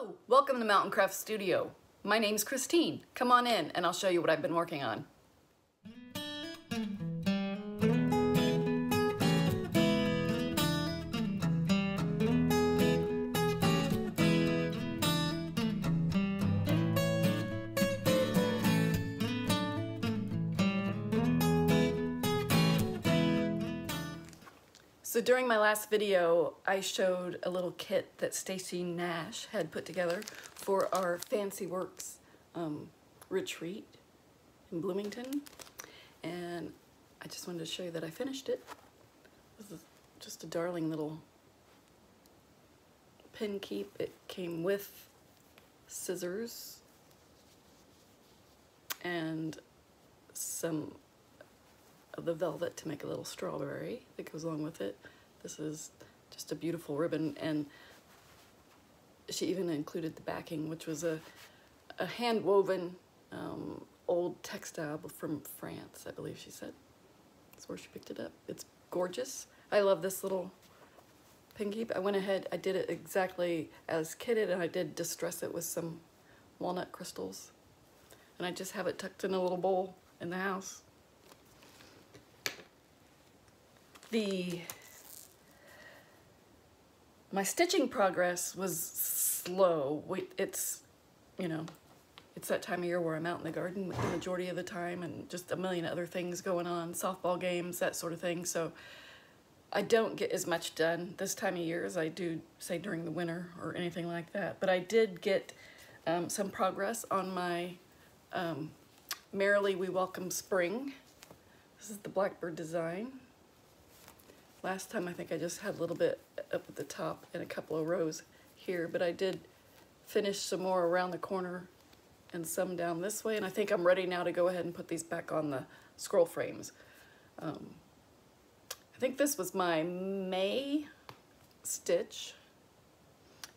Hello, welcome to Mountain Craft Studio. My name's Christine. Come on in and I'll show you what I've been working on. So during my last video, I showed a little kit that Stacy Nash had put together for our Fancy Works um, retreat in Bloomington. And I just wanted to show you that I finished it. This is just a darling little pin keep. It came with scissors and some of the velvet to make a little strawberry that goes along with it. This is just a beautiful ribbon and she even included the backing which was a, a hand woven um, old textile from France I believe she said. That's where she picked it up. It's gorgeous. I love this little pinky. I went ahead, I did it exactly as kitted and I did distress it with some walnut crystals. And I just have it tucked in a little bowl in the house. The my stitching progress was slow. It's, you know, it's that time of year where I'm out in the garden the majority of the time and just a million other things going on, softball games, that sort of thing. So I don't get as much done this time of year as I do, say, during the winter or anything like that. But I did get um, some progress on my um, Merrily We Welcome Spring. This is the Blackbird design. Last time I think I just had a little bit up at the top and a couple of rows here, but I did finish some more around the corner and some down this way, and I think I'm ready now to go ahead and put these back on the scroll frames. Um, I think this was my May stitch,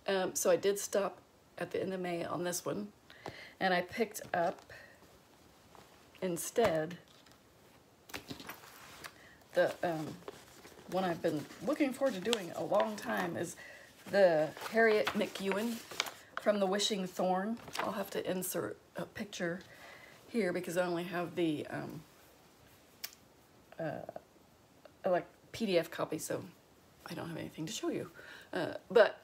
um, so I did stop at the end of May on this one, and I picked up instead the um, one I've been looking forward to doing a long time is the Harriet McEwen from the Wishing Thorn. I'll have to insert a picture here because I only have the um, uh, like PDF copy, so I don't have anything to show you. Uh, but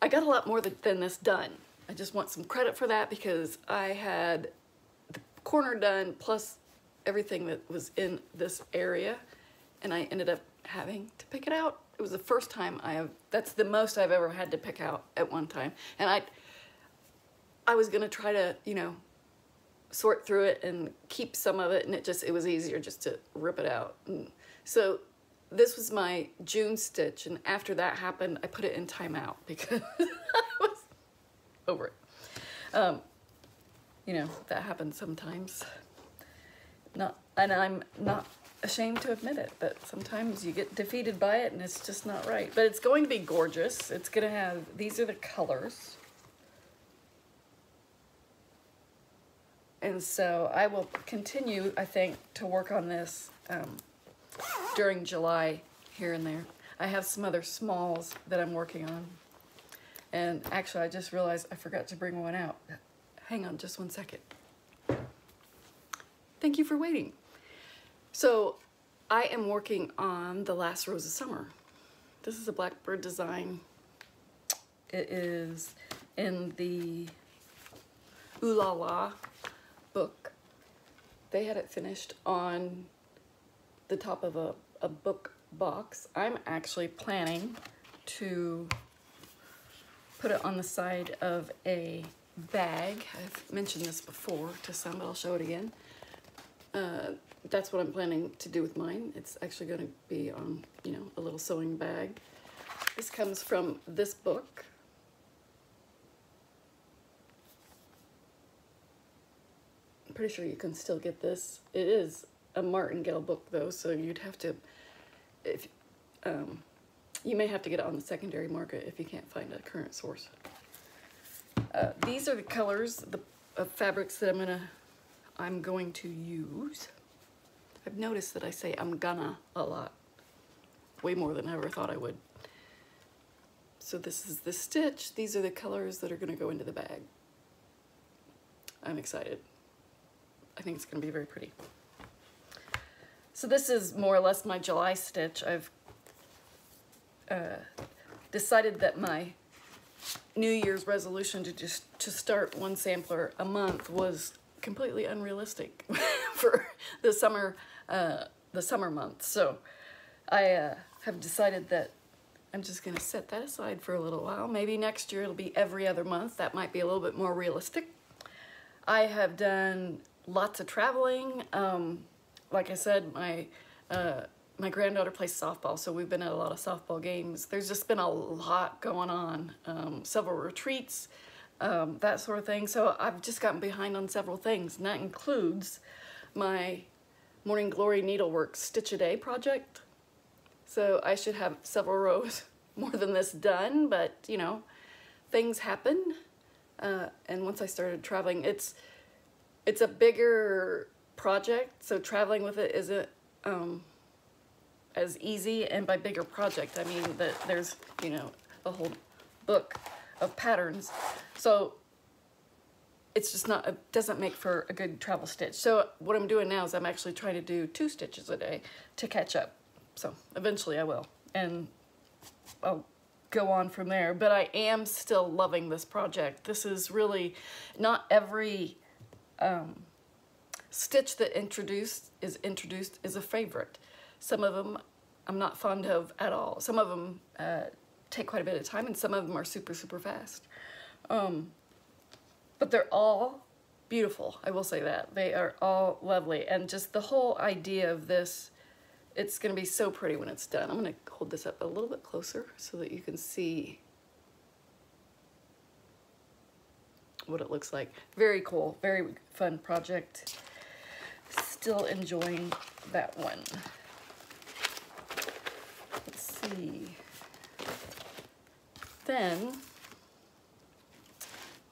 I got a lot more than this done. I just want some credit for that because I had the corner done plus everything that was in this area and I ended up having to pick it out. It was the first time I have, that's the most I've ever had to pick out at one time. And I, I was gonna try to, you know, sort through it and keep some of it and it just, it was easier just to rip it out. And so this was my June stitch and after that happened, I put it in timeout because I was over it. Um, you know, that happens sometimes. Not, and I'm not ashamed to admit it, but sometimes you get defeated by it and it's just not right. But it's going to be gorgeous. It's going to have, these are the colors. And so I will continue, I think, to work on this um, during July here and there. I have some other smalls that I'm working on. And actually, I just realized I forgot to bring one out. Hang on just one second. Thank you for waiting. So I am working on The Last Rose of Summer. This is a Blackbird design. It is in the Ooh La La book. They had it finished on the top of a, a book box. I'm actually planning to put it on the side of a bag. I've mentioned this before to some, but I'll show it again. Uh, that's what I'm planning to do with mine. It's actually going to be on, you know, a little sewing bag. This comes from this book. I'm pretty sure you can still get this. It is a Martingale book though, so you'd have to, if, um, you may have to get it on the secondary market if you can't find a current source. Uh, these are the colors the, of fabrics that I'm gonna, I'm going to use. I've noticed that I say I'm gonna a lot. Way more than I ever thought I would. so this is the stitch. These are the colors that are gonna go into the bag. I'm excited. I think it's gonna be very pretty. So this is more or less my July stitch. I've uh, decided that my New Year's resolution to just to start one sampler a month was completely unrealistic for the summer uh, the summer months. So I uh, have decided that I'm just gonna set that aside for a little while. Maybe next year it'll be every other month. That might be a little bit more realistic. I have done lots of traveling. Um, like I said, my uh, my granddaughter plays softball, so we've been at a lot of softball games. There's just been a lot going on, um, several retreats, um, that sort of thing. So I've just gotten behind on several things, and that includes my Morning Glory Needlework Stitch a Day project. So I should have several rows more than this done, but you know, things happen. Uh, and once I started traveling, it's it's a bigger project, so traveling with it isn't um, as easy. And by bigger project, I mean that there's, you know, a whole book of patterns. So it's just not, it doesn't make for a good travel stitch. So what I'm doing now is I'm actually trying to do two stitches a day to catch up. So eventually I will. And I'll go on from there. But I am still loving this project. This is really, not every um, stitch that introduced is introduced is a favorite. Some of them I'm not fond of at all. Some of them uh, take quite a bit of time and some of them are super, super fast. Um, but they're all beautiful, I will say that. They are all lovely. And just the whole idea of this, it's gonna be so pretty when it's done. I'm gonna hold this up a little bit closer so that you can see what it looks like. Very cool, very fun project. Still enjoying that one. Let's see. Then,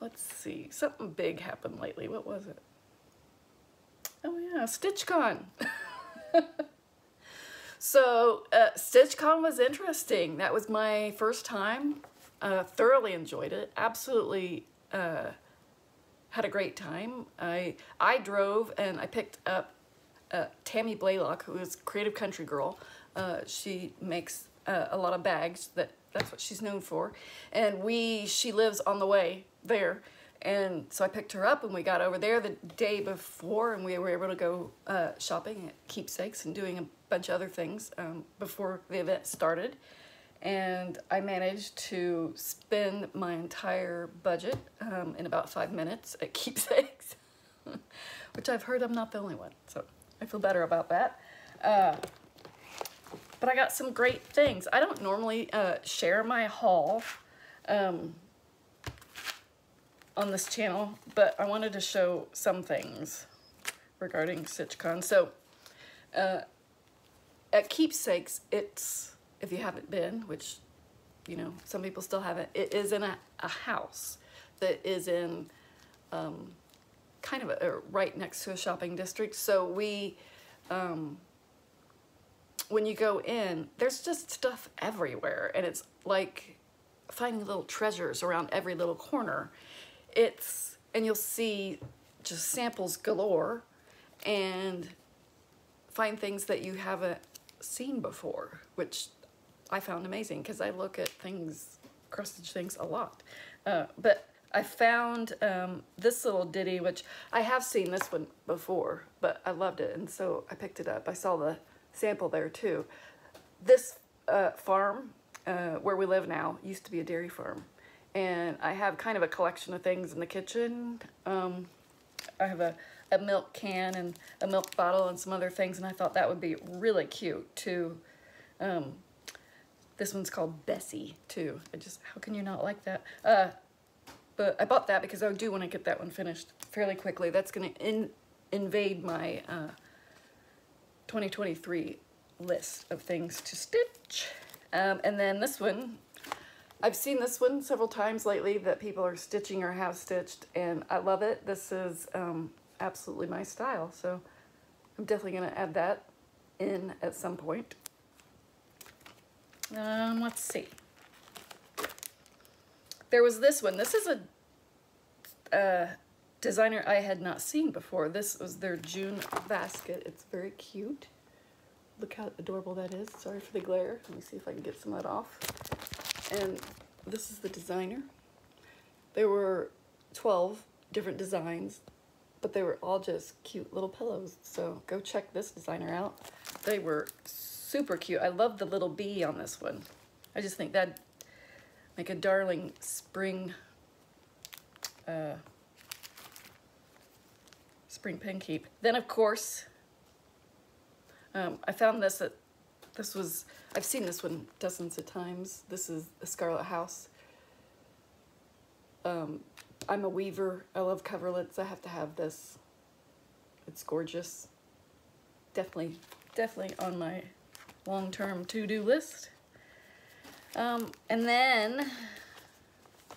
let's see, something big happened lately. What was it? Oh yeah, StitchCon. so uh, StitchCon was interesting. That was my first time. Uh, thoroughly enjoyed it. Absolutely uh, had a great time. I I drove and I picked up uh, Tammy Blaylock, who is Creative Country Girl. Uh, she makes uh, a lot of bags. That that's what she's known for. And we she lives on the way there. And so I picked her up and we got over there the day before and we were able to go uh, shopping at Keepsakes and doing a bunch of other things um, before the event started. And I managed to spend my entire budget um, in about five minutes at Keepsakes, which I've heard I'm not the only one. So I feel better about that. Uh, but I got some great things. I don't normally uh, share my haul um, on this channel, but I wanted to show some things regarding StitchCon. So uh, at Keepsakes, it's, if you haven't been, which, you know, some people still haven't, it is in a, a house that is in um, kind of a, a, right next to a shopping district. So we, um, when you go in, there's just stuff everywhere. And it's like finding little treasures around every little corner it's, and you'll see just samples galore and find things that you haven't seen before, which I found amazing because I look at things, cross things a lot. Uh, but I found um, this little ditty, which I have seen this one before, but I loved it, and so I picked it up. I saw the sample there too. This uh, farm, uh, where we live now, used to be a dairy farm and I have kind of a collection of things in the kitchen. Um, I have a, a milk can and a milk bottle and some other things, and I thought that would be really cute too. Um, this one's called Bessie too. I just, how can you not like that? Uh, but I bought that because I do want to get that one finished fairly quickly. That's going to in, invade my uh, 2023 list of things to stitch. Um, and then this one I've seen this one several times lately that people are stitching or have stitched and I love it. This is um, absolutely my style. So I'm definitely going to add that in at some point. Um, let's see. there was this one. This is a designer I had not seen before. This was their June basket. It's very cute. Look how adorable that is. Sorry for the glare. Let me see if I can get some of that off. And this is the designer. There were 12 different designs, but they were all just cute little pillows. So go check this designer out. They were super cute. I love the little bee on this one. I just think that make a darling spring uh, spring pen keep. Then of course, um, I found this at, this was, I've seen this one dozens of times. This is the Scarlett House. Um, I'm a weaver. I love coverlets. I have to have this. It's gorgeous. Definitely, definitely on my long-term to-do list. Um, and then, I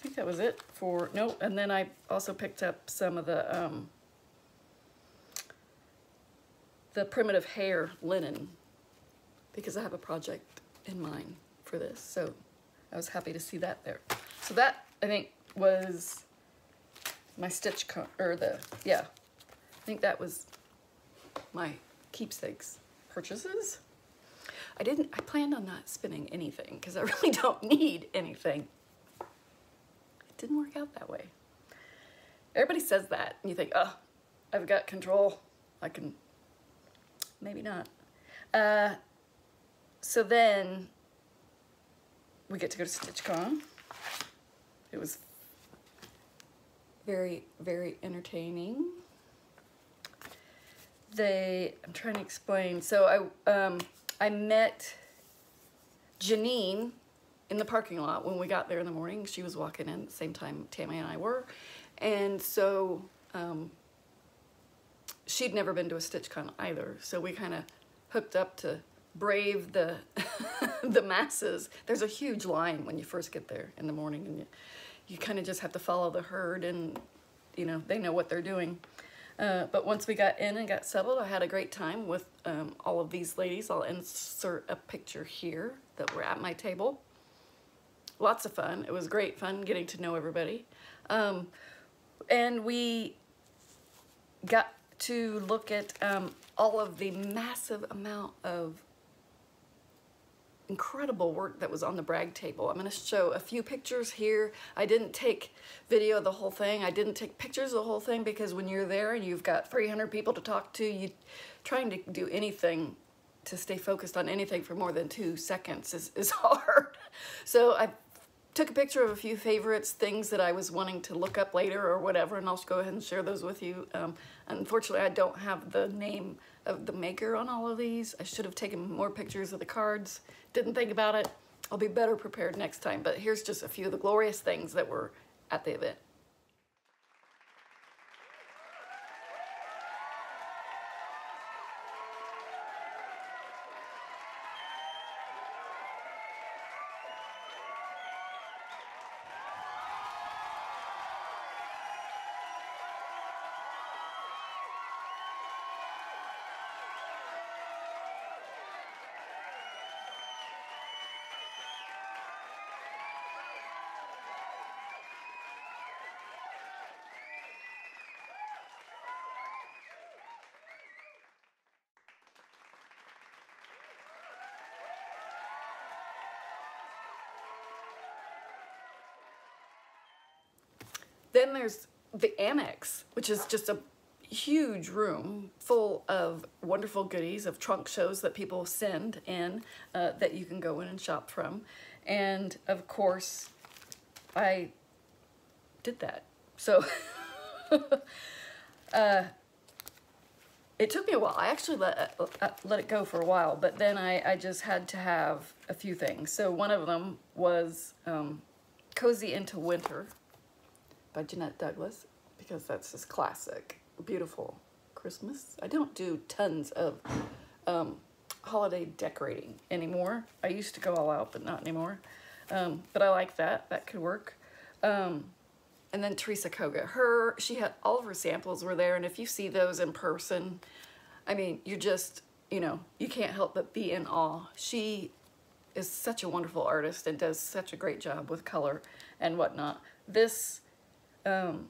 think that was it for, no, and then I also picked up some of the, um, the primitive hair linen because I have a project in mind for this. So I was happy to see that there. So that, I think, was my stitch, or the, yeah, I think that was my keepsakes purchases. I didn't, I planned on not spinning anything because I really don't need anything. It didn't work out that way. Everybody says that and you think, oh, I've got control. I can maybe not. Uh, so then we get to go to StitchCon. It was very, very entertaining. They, I'm trying to explain. So I, um, I met Janine in the parking lot when we got there in the morning. She was walking in the same time Tammy and I were. And so um, she'd never been to a StitchCon either, so we kind of hooked up to brave the the masses. There's a huge line when you first get there in the morning, and you, you kind of just have to follow the herd, and you know they know what they're doing. Uh, but once we got in and got settled, I had a great time with um, all of these ladies. I'll insert a picture here that were at my table. Lots of fun. It was great fun getting to know everybody. Um, and we got to look at um, all of the massive amount of incredible work that was on the brag table. I'm going to show a few pictures here. I didn't take video of the whole thing. I didn't take pictures of the whole thing because when you're there and you've got 300 people to talk to, you trying to do anything to stay focused on anything for more than two seconds is, is hard. So I took a picture of a few favorites, things that I was wanting to look up later or whatever, and I'll just go ahead and share those with you. Um, unfortunately, I don't have the name of the maker on all of these. I should have taken more pictures of the cards. Didn't think about it. I'll be better prepared next time, but here's just a few of the glorious things that were at the event. Then there's the annex, which is just a huge room full of wonderful goodies of trunk shows that people send in uh, that you can go in and shop from. And of course, I did that. So uh, it took me a while. I actually let, uh, let it go for a while, but then I, I just had to have a few things. So one of them was um, Cozy into Winter by Jeanette Douglas because that's just classic, beautiful Christmas. I don't do tons of um, holiday decorating anymore. I used to go all out, but not anymore. Um, but I like that. That could work. Um, and then Teresa Kogut. Her, she had all of her samples were there, and if you see those in person, I mean, you just, you know, you can't help but be in awe. She is such a wonderful artist and does such a great job with color and whatnot. This, um,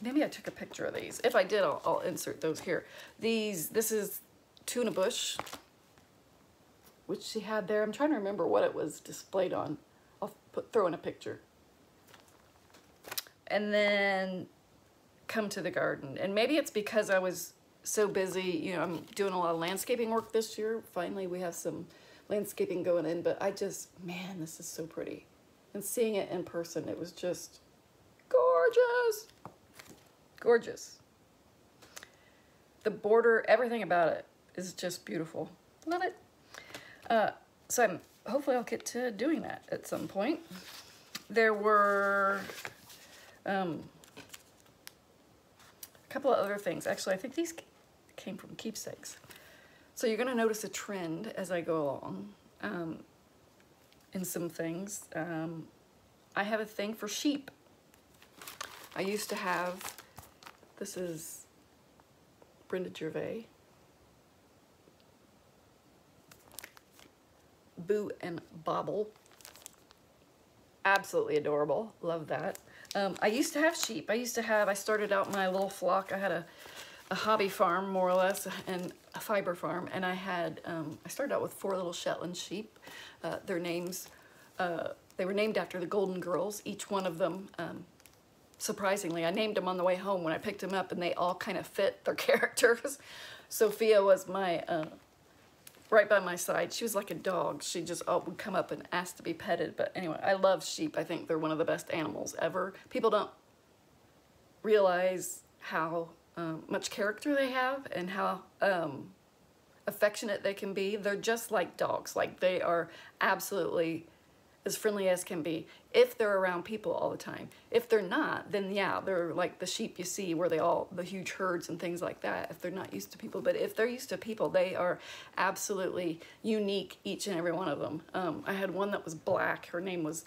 maybe I took a picture of these. If I did, I'll, I'll insert those here. These, this is Tuna Bush, which she had there. I'm trying to remember what it was displayed on. I'll put throw in a picture. And then come to the garden. And maybe it's because I was so busy, you know, I'm doing a lot of landscaping work this year. Finally, we have some landscaping going in, but I just, man, this is so pretty. And seeing it in person, it was just gorgeous. Gorgeous. The border, everything about it is just beautiful. Love it. Uh, so I'm, hopefully I'll get to doing that at some point. There were um, a couple of other things. Actually, I think these came from keepsakes. So you're gonna notice a trend as I go along um, in some things. Um, I have a thing for sheep. I used to have, this is Brenda Gervais. Boo and Bobble. Absolutely adorable. Love that. Um, I used to have sheep. I used to have, I started out my little flock. I had a, a hobby farm, more or less, and a fiber farm. And I had, um, I started out with four little Shetland sheep. Uh, their names, uh, they were named after the Golden Girls. Each one of them, um, surprisingly, I named them on the way home when I picked them up and they all kind of fit their characters. Sophia was my, uh, right by my side. She was like a dog. She just oh, would come up and ask to be petted. But anyway, I love sheep. I think they're one of the best animals ever. People don't realize how um, much character they have and how um, affectionate they can be. They're just like dogs. Like they are absolutely as friendly as can be if they're around people all the time. If they're not, then yeah, they're like the sheep you see where they all, the huge herds and things like that, if they're not used to people. But if they're used to people, they are absolutely unique, each and every one of them. Um, I had one that was black. Her name was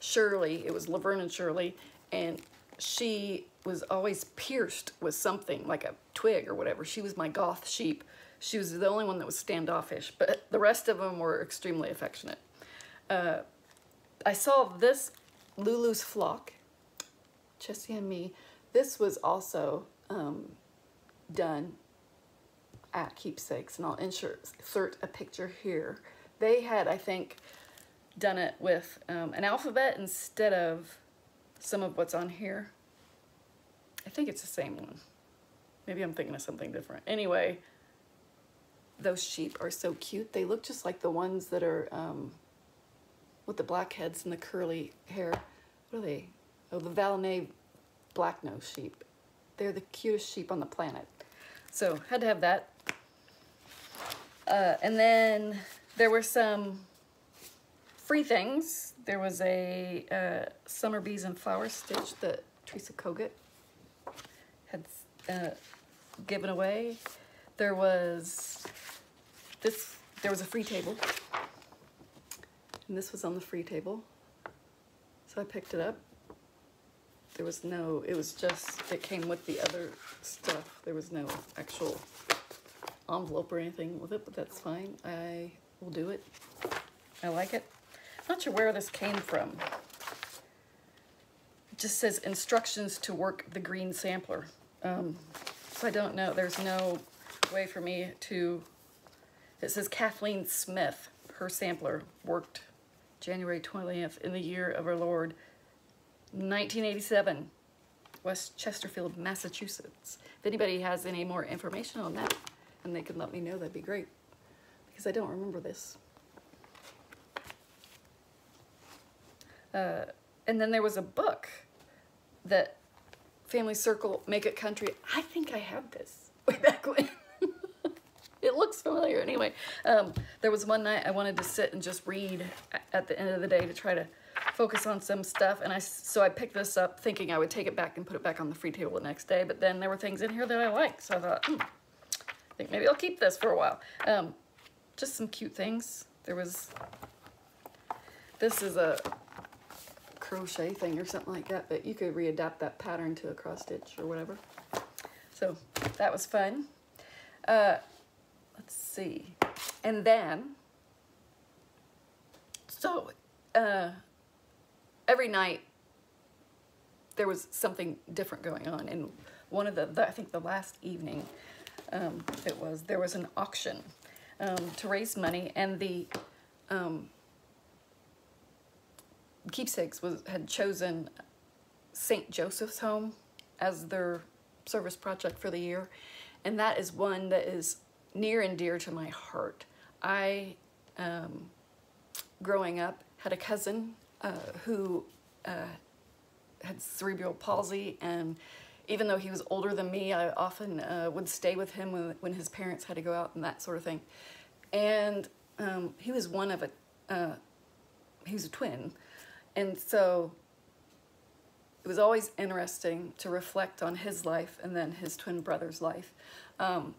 Shirley. It was Laverne and Shirley. And she was always pierced with something, like a twig or whatever. She was my goth sheep. She was the only one that was standoffish, but the rest of them were extremely affectionate. Uh, I saw this Lulu's Flock, Chessie and me. This was also um, done at Keepsakes, and I'll insert, a picture here. They had, I think, done it with um, an alphabet instead of some of what's on here. I think it's the same one. Maybe I'm thinking of something different. Anyway, those sheep are so cute. They look just like the ones that are um, with the black heads and the curly hair. What are they? Oh, the Valais black nose sheep. They're the cutest sheep on the planet. So had to have that. Uh, and then there were some free things. There was a uh, Summer Bees and Flower Stitch that Teresa Kogut had uh, given away. There was this, there was a free table and this was on the free table. So I picked it up. There was no, it was just, it came with the other stuff. There was no actual envelope or anything with it, but that's fine. I will do it. I like it. I'm not sure where this came from. It just says instructions to work the green sampler. Um, so I don't know. There's no way for me to, it says Kathleen Smith. Her sampler worked January 20th, in the year of our Lord, 1987, West Chesterfield, Massachusetts. If anybody has any more information on that, and they can let me know, that'd be great, because I don't remember this. Uh, and then there was a book that Family Circle Make It Country. I think I have this way back when it looks familiar anyway. Um, there was one night I wanted to sit and just read at the end of the day to try to focus on some stuff. And I, so I picked this up thinking I would take it back and put it back on the free table the next day. But then there were things in here that I liked. So I thought, hmm, I think maybe I'll keep this for a while. Um, just some cute things. There was, this is a crochet thing or something like that, but you could readapt that pattern to a cross stitch or whatever. So that was fun. Uh, see. And then So, uh, every night there was something different going on. And one of the, the I think the last evening um, it was, there was an auction um, to raise money and the um, keepsakes was had chosen St. Joseph's Home as their service project for the year. And that is one that is near and dear to my heart. I, um, growing up, had a cousin uh, who uh, had cerebral palsy and even though he was older than me, I often uh, would stay with him when, when his parents had to go out and that sort of thing. And um, he was one of a, uh, he was a twin. And so it was always interesting to reflect on his life and then his twin brother's life. Um,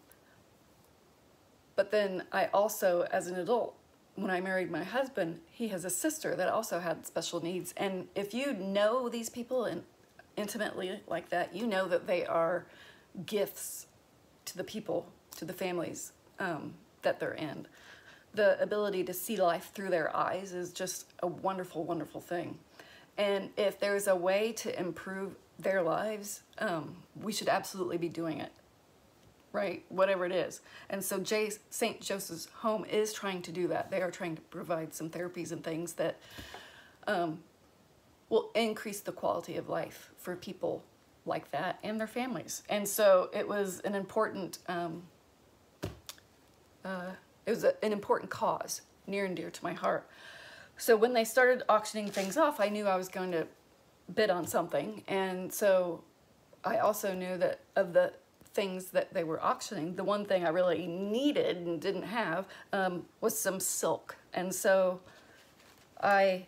but then I also, as an adult, when I married my husband, he has a sister that also had special needs. And if you know these people and intimately like that, you know that they are gifts to the people, to the families um, that they're in. The ability to see life through their eyes is just a wonderful, wonderful thing. And if there's a way to improve their lives, um, we should absolutely be doing it, right? Whatever it is. And so J St. Joseph's Home is trying to do that. They are trying to provide some therapies and things that um, will increase the quality of life for people like that and their families. And so it was an important, um, uh, it was a, an important cause near and dear to my heart. So when they started auctioning things off, I knew I was going to bid on something. And so I also knew that of the things that they were auctioning, the one thing I really needed and didn't have um, was some silk. And so I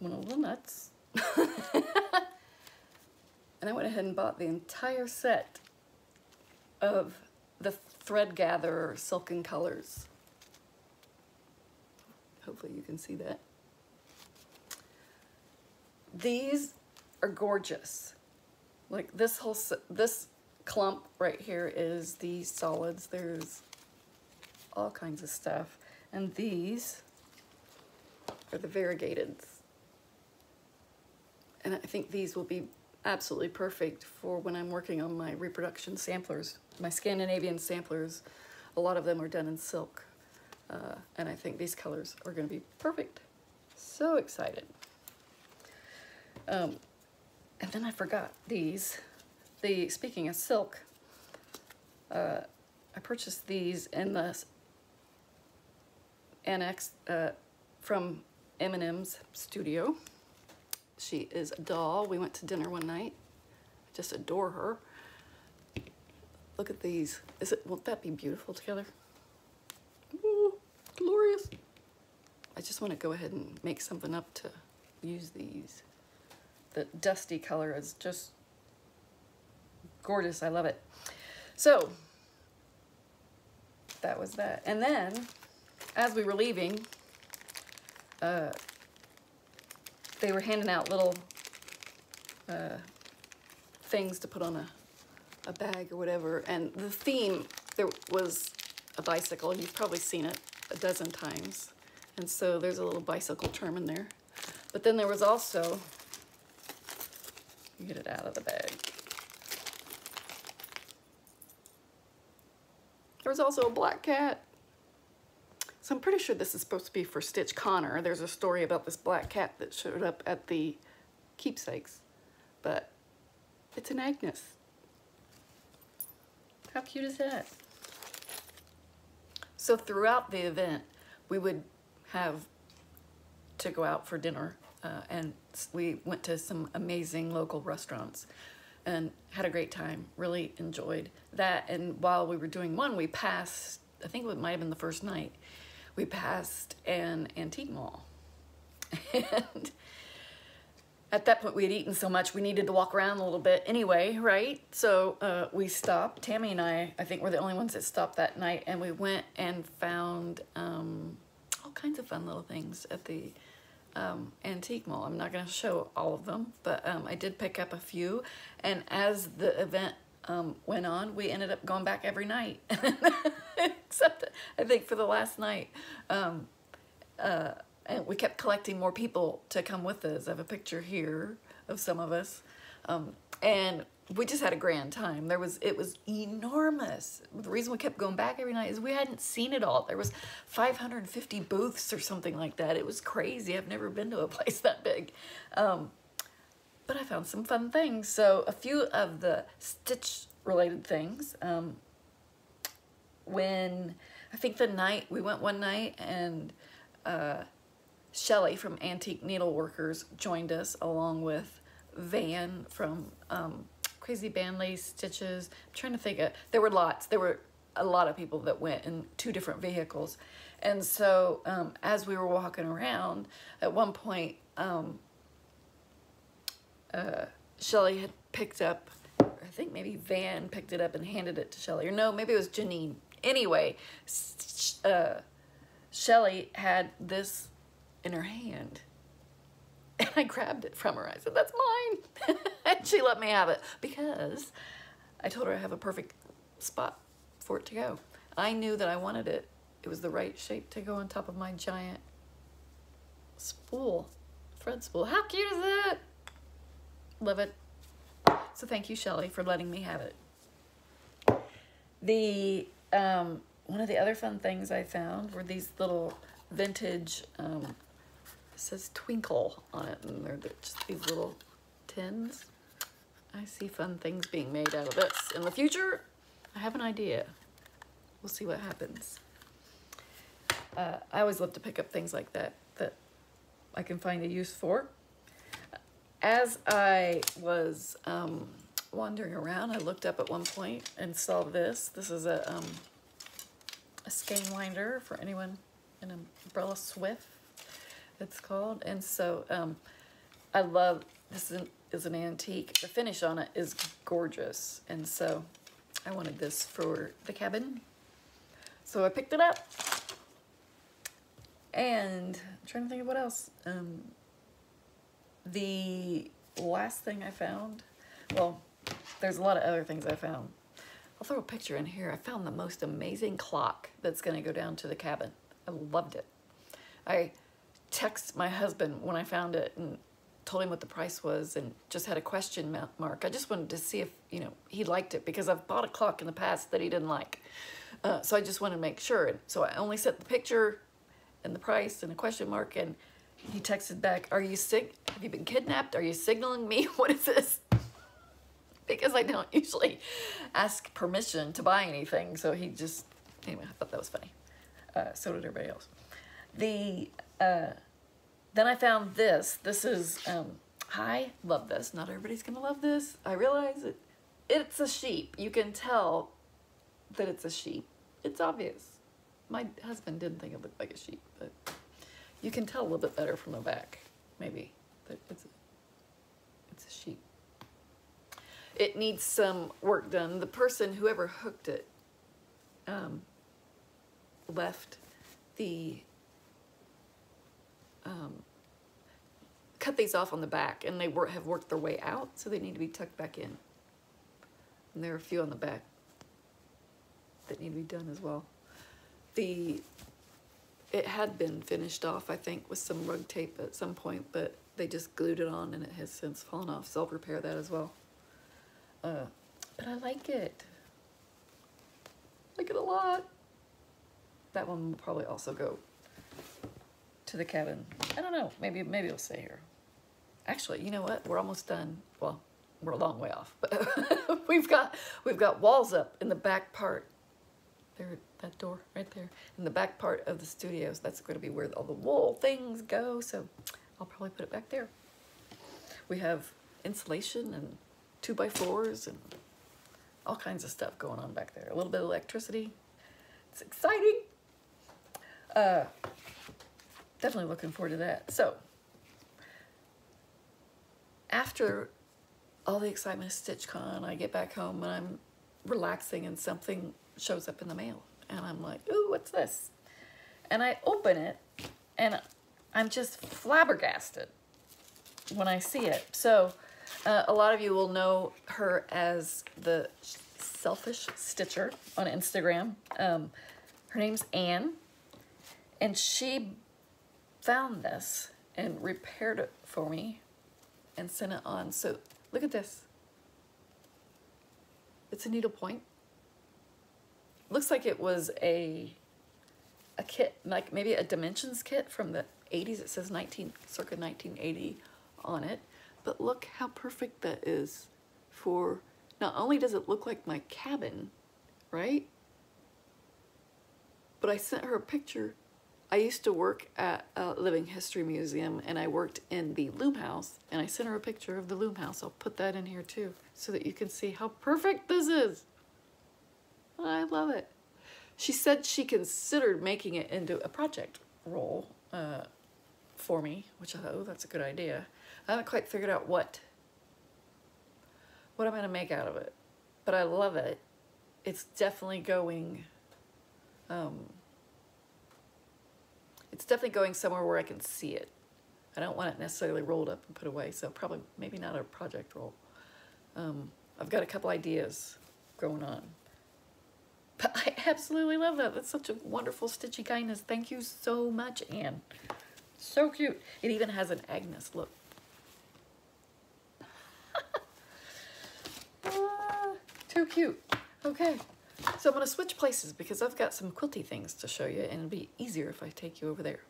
went a little nuts. and I went ahead and bought the entire set of the Thread Gatherer Silken Colors. Hopefully you can see that. These are gorgeous. Like this whole, this clump right here is the solids. There's all kinds of stuff. And these are the variegateds. And I think these will be absolutely perfect for when I'm working on my reproduction samplers. My Scandinavian samplers, a lot of them are done in silk. Uh, and I think these colors are going to be perfect. So excited. Um, and then I forgot these. The Speaking of silk, uh, I purchased these in the annex uh, from M&M's studio. She is a doll. We went to dinner one night. I just adore her. Look at these. Is it, won't that be beautiful together? Ooh, glorious. I just want to go ahead and make something up to use these. The dusty color is just gorgeous. I love it. So, that was that. And then, as we were leaving, uh, they were handing out little uh, things to put on a, a bag or whatever. And the theme, there was a bicycle. You've probably seen it a dozen times. And so there's a little bicycle term in there. But then there was also, get it out of the bag. There was also a black cat. So I'm pretty sure this is supposed to be for Stitch Connor. There's a story about this black cat that showed up at the keepsakes, but it's an Agnes. How cute is that? So throughout the event, we would have to go out for dinner uh, and we went to some amazing local restaurants and had a great time, really enjoyed that. And while we were doing one, we passed, I think it might have been the first night, we passed an antique mall. and at that point we had eaten so much we needed to walk around a little bit anyway, right? So uh, we stopped. Tammy and I, I think, were the only ones that stopped that night and we went and found um, all kinds of fun little things at the um, antique mall. I'm not going to show all of them, but um, I did pick up a few. And as the event um, went on, we ended up going back every night, except I think for the last night. Um, uh, and we kept collecting more people to come with us. I have a picture here of some of us. Um, and we just had a grand time. There was it was enormous. The reason we kept going back every night is we hadn't seen it all. There was 550 booths or something like that. It was crazy. I've never been to a place that big. Um, but I found some fun things. So a few of the Stitch related things. Um, when I think the night we went one night and uh, Shelly from Antique Needleworkers joined us along with Van from um, Crazy Band Lady Stitches. I'm trying to think of, there were lots, there were a lot of people that went in two different vehicles. And so um, as we were walking around, at one point, um, uh, Shelly had picked up, I think maybe Van picked it up and handed it to Shelly. Or no, maybe it was Janine. Anyway, uh, Shelly had this in her hand. And I grabbed it from her. I said, that's mine. and she let me have it because I told her I have a perfect spot for it to go. I knew that I wanted it. It was the right shape to go on top of my giant spool, thread spool. How cute is that? Love it. So thank you, Shelly, for letting me have it. The um, one of the other fun things I found were these little vintage um, says Twinkle on it, and they're just these little tins. I see fun things being made out of this. In the future, I have an idea. We'll see what happens. Uh, I always love to pick up things like that that I can find a use for. As I was um, wandering around, I looked up at one point and saw this. This is a, um, a skein winder for anyone in umbrella swift it's called. And so um, I love, this is an, is an antique. The finish on it is gorgeous. And so I wanted this for the cabin. So I picked it up. And I'm trying to think of what else. Um, the last thing I found, well, there's a lot of other things I found. I'll throw a picture in here. I found the most amazing clock that's going to go down to the cabin. I loved it. I text my husband when I found it and told him what the price was and just had a question mark. I just wanted to see if, you know, he liked it because I've bought a clock in the past that he didn't like. Uh, so I just wanted to make sure. So I only set the picture and the price and a question mark and he texted back, are you sick? Have you been kidnapped? Are you signaling me? What is this? because I don't usually ask permission to buy anything. So he just, anyway, I thought that was funny. Uh, so did everybody else. The uh, then I found this. This is, um, I love this. Not everybody's to love this. I realize it. It's a sheep. You can tell that it's a sheep. It's obvious. My husband didn't think it looked like a sheep, but you can tell a little bit better from the back, maybe, that it's a, it's a sheep. It needs some work done. The person, whoever hooked it, um, left the um, cut these off on the back and they have worked their way out, so they need to be tucked back in. And there are a few on the back that need to be done as well. The it had been finished off, I think, with some rug tape at some point, but they just glued it on and it has since fallen off, so I'll repair that as well. Uh, but I like it. I like it a lot. That one will probably also go to the cabin. I don't know, maybe maybe it'll stay here. Actually, you know what? We're almost done. Well, we're a long way off, but we've got we've got walls up in the back part. There, that door right there in the back part of the studios. That's going to be where all the wool things go. So I'll probably put it back there. We have insulation and two by fours and all kinds of stuff going on back there. A little bit of electricity. It's exciting. Uh, definitely looking forward to that. So, after all the excitement of StitchCon, I get back home and I'm relaxing and something shows up in the mail. And I'm like, ooh, what's this? And I open it and I'm just flabbergasted when I see it. So uh, a lot of you will know her as the Selfish Stitcher on Instagram. Um, her name's Anne. And she found this and repaired it for me and sent it on. So look at this. It's a needlepoint. Looks like it was a a kit, like maybe a dimensions kit from the 80s. It says 19, circa 1980 on it. But look how perfect that is for, not only does it look like my cabin, right? But I sent her a picture. I used to work at a Living History Museum and I worked in the loom house and I sent her a picture of the loom house. I'll put that in here too so that you can see how perfect this is. I love it. She said she considered making it into a project roll uh, for me, which I thought, oh, that's a good idea. I haven't quite figured out what, what I'm going to make out of it, but I love it. It's definitely going, um, it's definitely going somewhere where I can see it. I don't want it necessarily rolled up and put away, so probably maybe not a project roll. Um, I've got a couple ideas going on. But I absolutely love that. That's such a wonderful stitchy kindness. Thank you so much, Anne. So cute. It even has an Agnes look. ah, too cute. Okay, so I'm going to switch places because I've got some quilty things to show you and it'll be easier if I take you over there.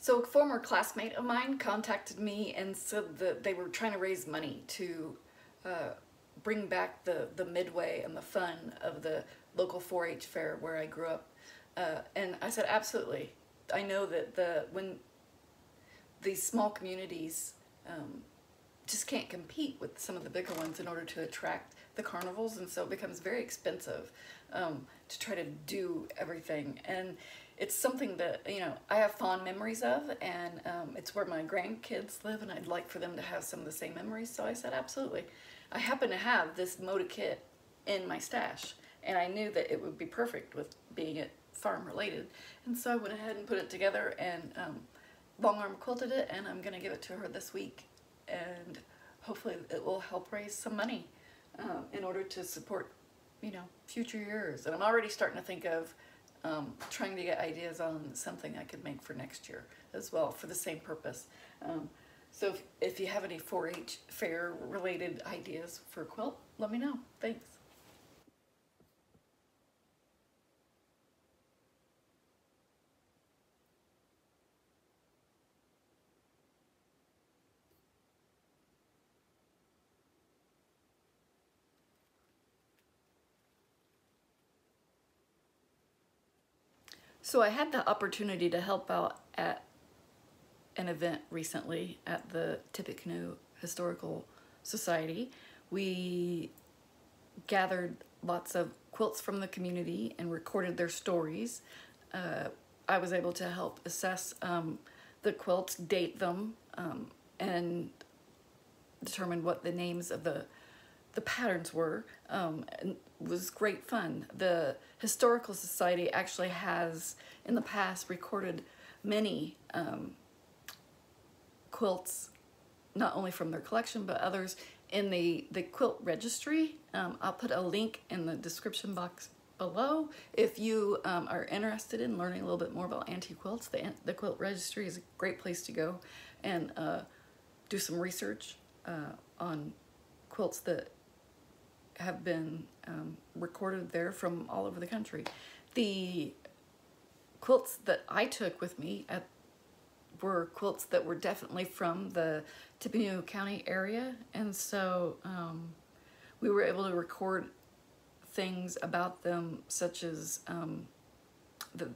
So a former classmate of mine contacted me and said that they were trying to raise money to uh, bring back the, the midway and the fun of the local 4-H fair where I grew up. Uh, and I said, absolutely. I know that the when these small communities um, just can't compete with some of the bigger ones in order to attract the carnivals and so it becomes very expensive um, to try to do everything. And it's something that you know I have fond memories of and um, it's where my grandkids live and I'd like for them to have some of the same memories. So I said absolutely. I happen to have this Moda kit in my stash and I knew that it would be perfect with being it farm related and so I went ahead and put it together and um, long arm quilted it and I'm gonna give it to her this week and hopefully it will help raise some money um, in order to support you know future years and I'm already starting to think of um, trying to get ideas on something I could make for next year as well for the same purpose. Um, so if, if you have any 4-H fair related ideas for a quilt, let me know. Thanks. So I had the opportunity to help out at an event recently at the Tippecanoe Historical Society. We gathered lots of quilts from the community and recorded their stories. Uh, I was able to help assess um, the quilts, date them, um, and determine what the names of the the patterns were. Um, was great fun. The Historical Society actually has, in the past, recorded many um, quilts, not only from their collection, but others in the, the quilt registry. Um, I'll put a link in the description box below if you um, are interested in learning a little bit more about antique quilts. The, the quilt registry is a great place to go and uh, do some research uh, on quilts that have been um, recorded there from all over the country. The quilts that I took with me at were quilts that were definitely from the Tippecanoe County area and so um, we were able to record things about them such as um, the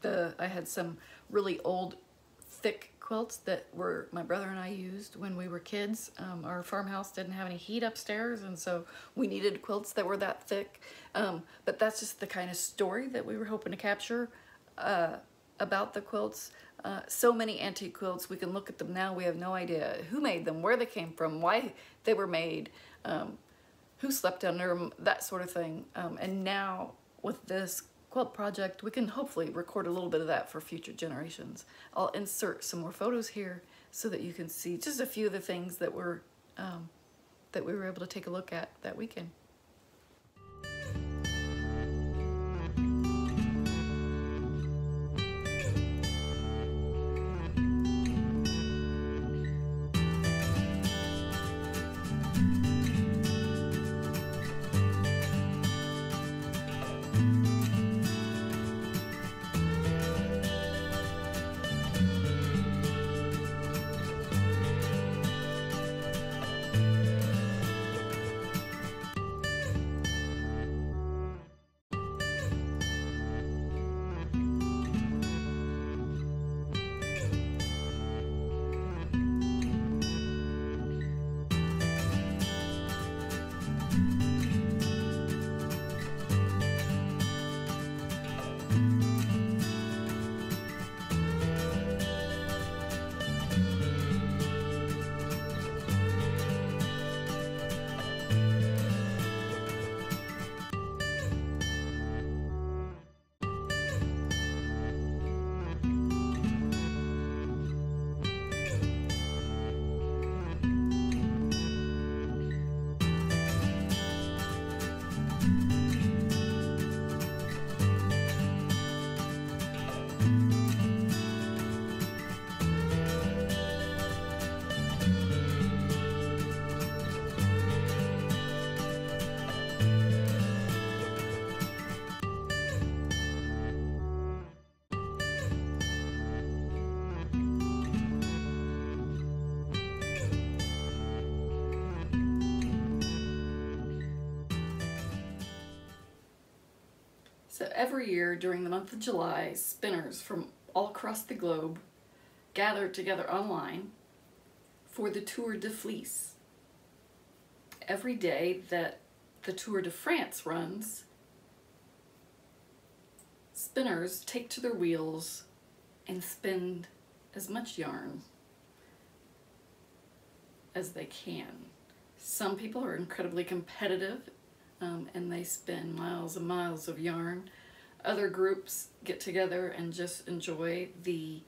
the I had some really old thick quilts that were my brother and I used when we were kids. Um, our farmhouse didn't have any heat upstairs and so we needed quilts that were that thick. Um, but that's just the kind of story that we were hoping to capture uh, about the quilts. Uh, so many antique quilts, we can look at them now, we have no idea who made them, where they came from, why they were made, um, who slept under them, that sort of thing. Um, and now with this quilt project, we can hopefully record a little bit of that for future generations. I'll insert some more photos here so that you can see just a few of the things that were um, that we were able to take a look at that weekend. So every year during the month of July, spinners from all across the globe gather together online for the Tour de Fleece. Every day that the Tour de France runs, spinners take to their wheels and spin as much yarn as they can. Some people are incredibly competitive um, and they spin miles and miles of yarn. Other groups get together and just enjoy the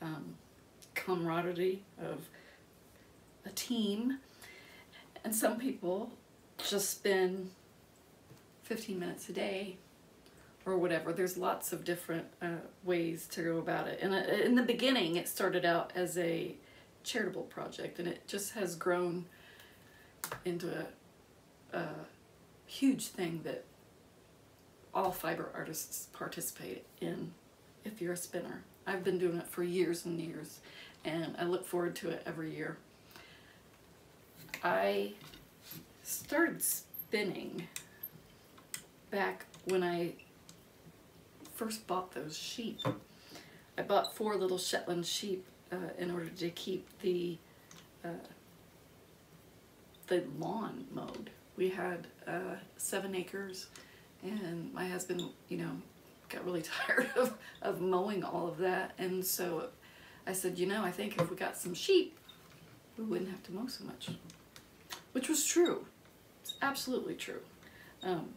um, camaraderie of a team. And some people just spend 15 minutes a day or whatever. There's lots of different uh, ways to go about it. And uh, in the beginning, it started out as a charitable project and it just has grown into a, a huge thing that all fiber artists participate in if you're a spinner. I've been doing it for years and years and I look forward to it every year. I started spinning back when I first bought those sheep. I bought four little Shetland sheep uh, in order to keep the uh, the lawn mowed. We had uh, seven acres and my husband, you know, got really tired of, of mowing all of that. And so I said, you know, I think if we got some sheep, we wouldn't have to mow so much. Which was true. It's absolutely true. Um,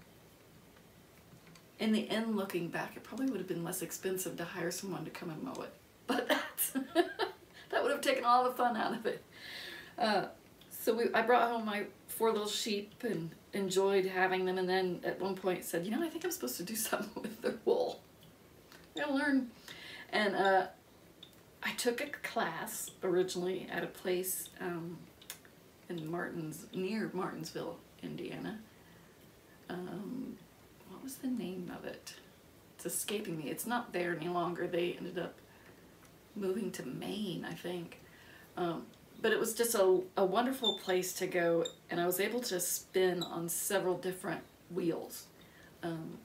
in the end, looking back, it probably would have been less expensive to hire someone to come and mow it. But that's, that would have taken all the fun out of it. Uh, so we, I brought home my four little sheep and enjoyed having them and then at one point said, you know, I think I'm supposed to do something with their wool. I gotta learn. And uh, I took a class originally at a place um, in Martins, near Martinsville, Indiana. Um, what was the name of it? It's escaping me. It's not there any longer. They ended up moving to Maine, I think. Um, but it was just a, a wonderful place to go and I was able to spin on several different wheels. Um,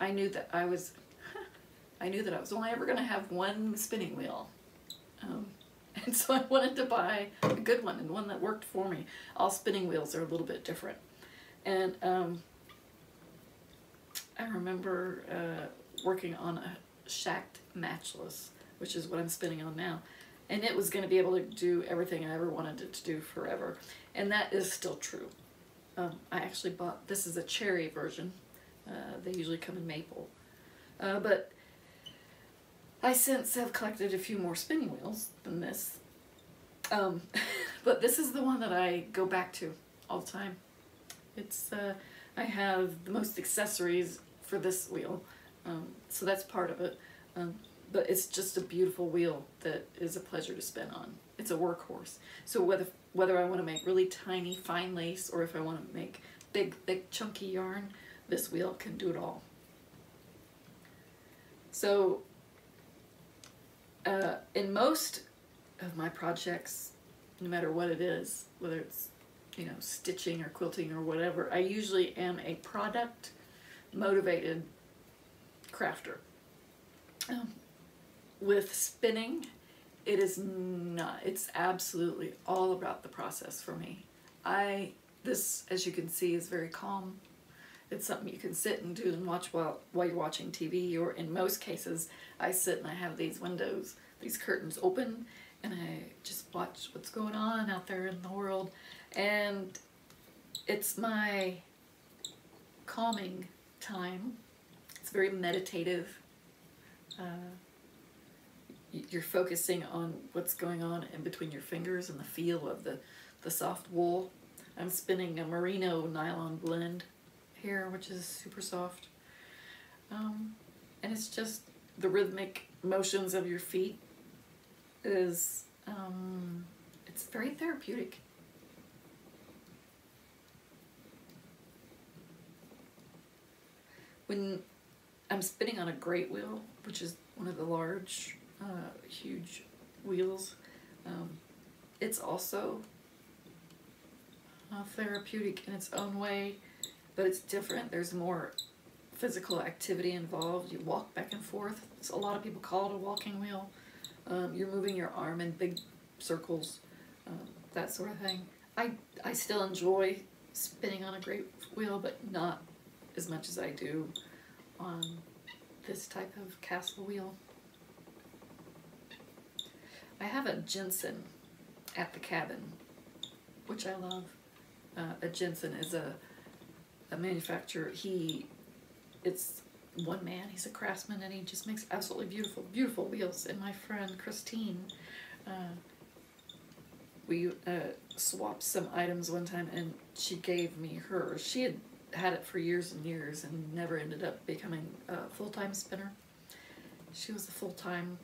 I knew that I was I knew that I was only ever going to have one spinning wheel. Um, and so I wanted to buy a good one and one that worked for me. All spinning wheels are a little bit different. And um, I remember uh, working on a Schacht Matchless, which is what I'm spinning on now and it was going to be able to do everything I ever wanted it to do forever. And that is still true. Um, I actually bought, this is a cherry version. Uh, they usually come in maple. Uh, but I since have collected a few more spinning wheels than this. Um, but this is the one that I go back to all the time. It's, uh, I have the most accessories for this wheel, um, so that's part of it. Um, but it's just a beautiful wheel that is a pleasure to spin on. It's a workhorse. So whether whether I want to make really tiny fine lace or if I want to make big thick chunky yarn, this wheel can do it all. So uh, in most of my projects, no matter what it is, whether it's you know stitching or quilting or whatever, I usually am a product motivated crafter. Um, with spinning, it is not, it's absolutely all about the process for me. I, this, as you can see, is very calm. It's something you can sit and do and watch while, while you're watching TV, or in most cases, I sit and I have these windows, these curtains open, and I just watch what's going on out there in the world. And it's my calming time. It's very meditative. Uh, you're focusing on what's going on in between your fingers and the feel of the, the soft wool. I'm spinning a merino nylon blend here, which is super soft. Um, and it's just the rhythmic motions of your feet is, um, it's very therapeutic. When I'm spinning on a great wheel, which is one of the large uh, huge wheels. Um, it's also uh, therapeutic in its own way, but it's different. There's more physical activity involved. You walk back and forth. A lot of people call it a walking wheel. Um, you're moving your arm in big circles, um, that sort of thing. I, I still enjoy spinning on a great wheel, but not as much as I do on this type of castle wheel. I have a Jensen at the cabin, which I love. Uh, a Jensen is a, a manufacturer. He, it's one man, he's a craftsman, and he just makes absolutely beautiful, beautiful wheels. And my friend Christine, uh, we uh, swapped some items one time, and she gave me hers. She had had it for years and years and never ended up becoming a full-time spinner. She was a full-time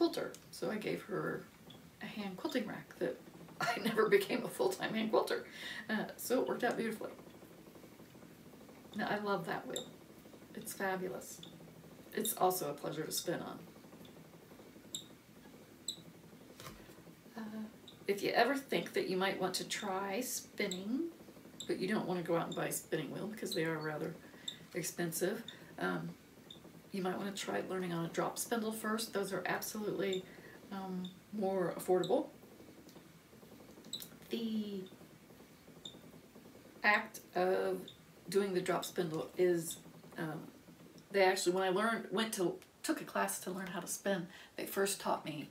quilter, so I gave her a hand quilting rack that I never became a full-time hand quilter. Uh, so it worked out beautifully. Now, I love that wheel. It's fabulous. It's also a pleasure to spin on. Uh, if you ever think that you might want to try spinning, but you don't want to go out and buy a spinning wheel because they are rather expensive, um, you might want to try learning on a drop spindle first. Those are absolutely um, more affordable. The act of doing the drop spindle is, um, they actually, when I learned, went to, took a class to learn how to spin, they first taught me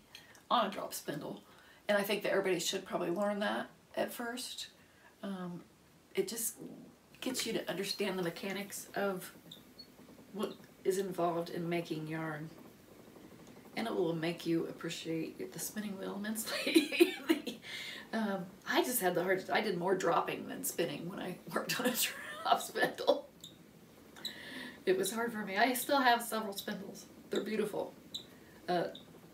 on a drop spindle. And I think that everybody should probably learn that at first. Um, it just gets you to understand the mechanics of what is involved in making yarn. And it will make you appreciate the spinning wheel immensely. um, I just had the hardest, I did more dropping than spinning when I worked on a drop spindle. It was hard for me. I still have several spindles. They're beautiful. Uh,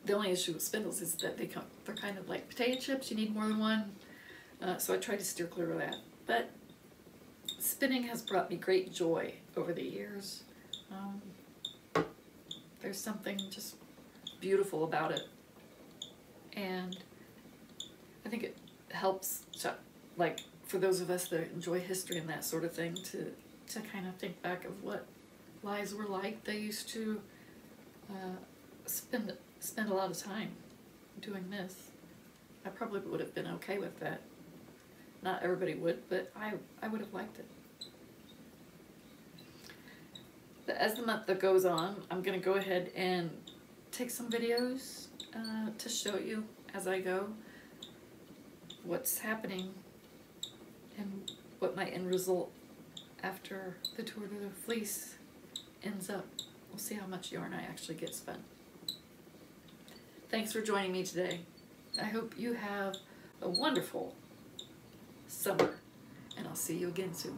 the only issue with spindles is that they come, they're kind of like potato chips. You need more than one. Uh, so I try to steer clear of that. But spinning has brought me great joy over the years. Um, there's something just beautiful about it. And I think it helps, to, like, for those of us that enjoy history and that sort of thing, to, to kind of think back of what lives were like. They used to uh, spend, spend a lot of time doing this. I probably would have been okay with that. Not everybody would, but I, I would have liked it. But as the month that goes on, I'm going to go ahead and take some videos uh, to show you as I go what's happening and what my end result after the Tour de Fleece ends up. We'll see how much yarn I actually get spun. Thanks for joining me today. I hope you have a wonderful summer, and I'll see you again soon.